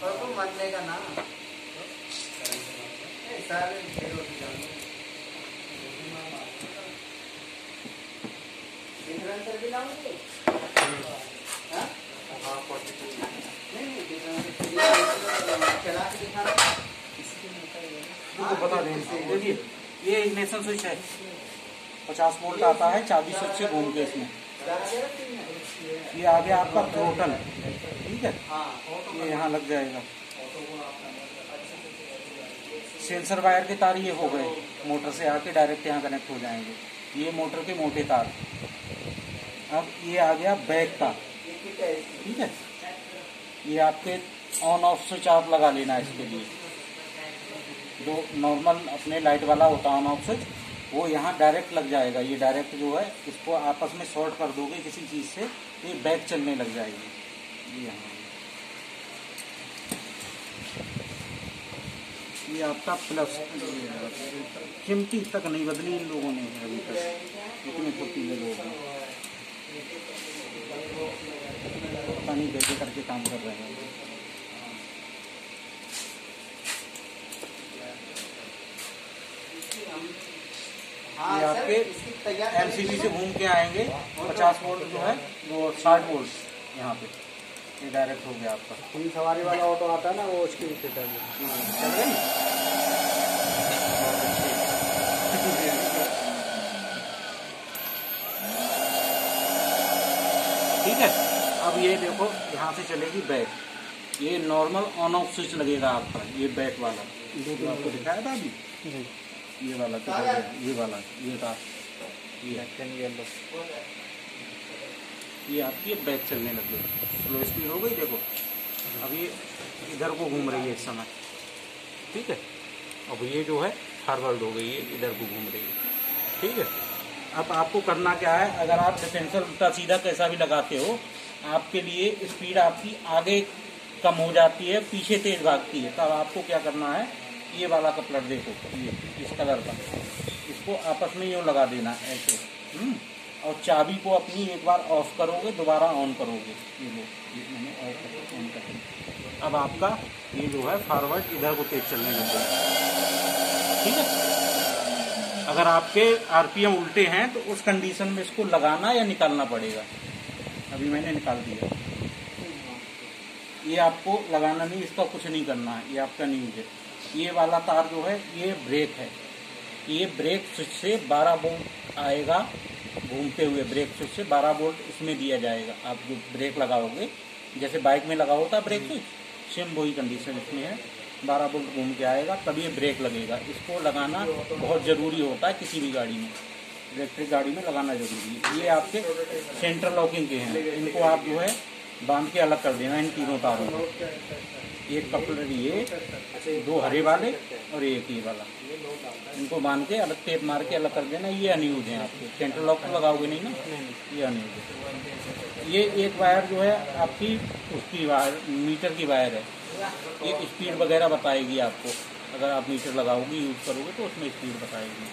प्रभु मानने का ना सारे डिफरेंसर भी लाऊँगे हाँ? नहीं नहीं डिफरेंसर चला के दिखाना तो बता दें देखिए, ये इग्निशन स्विच है। पचास वोल्ट आता है, चाबी स्विच से घूम के इसमें। ये आ गया आपका टोटल ठीक है? ये यहाँ लग जाएगा। सेंसर वायर के तार ये हो गए। मोटर से आके डायरेक्ट यहाँ कनेक्ट हो जाएँगे। ये मोटर के मोटे तार। अब ये आ गया बैक का ठीक है? ये आपके ऑन ऑफ़ स्विच आप लगा लेना इसके लिए। जो नॉर्मल अपने लाइट वाला होता है ऑन ऑफ़ स्विच वो यहाँ डायरेक्ट लग जाएगा। ये डायरेक्ट जो है, इसको आपस में शॉर्ट कर दोगे किसी चीज़ से तो ये बैक चलने लग जाएगी। ये यहाँ। ये आपका प्लस कीमती तक नहीं बदली इन लोगों ने अभी तक। इतने फुर्तीले लोग पता नहीं करके काम कर रहे हैं। ये आपके एलसीबी से घूम के आएँगे। पचास वोल्ट जो है वो साठ वोल्ट यहाँ पे। ये डायरेक्ट हो गया आपका। तीन सवारी वाला ऑटो आता है ना वो उसकी भी फिट है ठीक है। अब ये देखो यहाँ से चलेगी बैक ये नॉर्मल ऑन ऑफ़ स्विच लगेगा आपका ये बैक वाला। जो आपको दिखाया था अभी? ये वाला तो ये वाला ये था। ये ये आपकी बैक चलने लग गई। स्लो स्पीड हो गई देखो। अब ये इधर को घूम रही है इस समय। ठीक है? अब ये जो है फॉरवर्ड हो गई है इधर को घूम रही है। ठीक है? अब आपको करना क्या है अगर आप डिफेंसर उल्टा सीधा कैसा भी लगाते हो आपके लिए स्पीड आपकी आगे कम हो जाती है पीछे तेज भागती है। तब आपको क्या करना है ये वाला कपलर देखो, ये, इस कलर का। इसको आपस में यूँ लगा देना, ऐसे। हम्म और चाबी को अपनी एक बार ऑफ़ करोगे, दोबारा ऑन करोगे। ये लो, ये मैंने ऑफ़ ऑन कर अब आपका ये जो है फॉरवर्ड इधर को तेज चलने लग ठीक है? अगर आपके आरपीएम उल्टे हैं तो उस कंडीशन में इसको लगाना या निकालना पड़ेगा। अभी मैंने निकाल दिया। ये आपको लगाना नहीं, इसका कुछ नहीं करना है। ये आपका न्यूज़ है। ये वाला तार जो है, ये ब्रेक है। ये ब्रेक स्विच से 12 वोल्ट आएगा, घूमते हुए ब्रेक स्विच से 12 वोल्ट इसमें दिया जाएगा। आप जो ब्रेक लगाओगे, जैसे बाइक में लगा होता ब्रेक स्विच सेम वही कंडीशन इसमें है। 12 वोल्ट घूम के आएगा, तभी ब्रेक लगेगा। इसको लगाना बहुत ज़रूरी होता है किसी भी गाड़ी में। इलेक्ट्रिक गाड़ी में लगाना ज़रूरी है। ये आपके सेंट्रल लॉकिंग के हैं। इनको आप जो है बाँध के अलग कर देना इन तीनों तारों को। एक कपलर ये दो हरे वाले और एक ये वाला। इनको बाँध के अलग टेप मार के अलग कर देना ये अनयूज है आपके। सेंट्रल लॉक तो लगाओगे नहीं ना? ये अनयूज है। ये एक वायर जो है आपकी उसकी वायर मीटर की वायर है। ये स्पीड वगैरह बताएगी आपको। अगर आप मीटर लगाओगे यूज़ करोगे तो उसमें स्पीड बताएगी।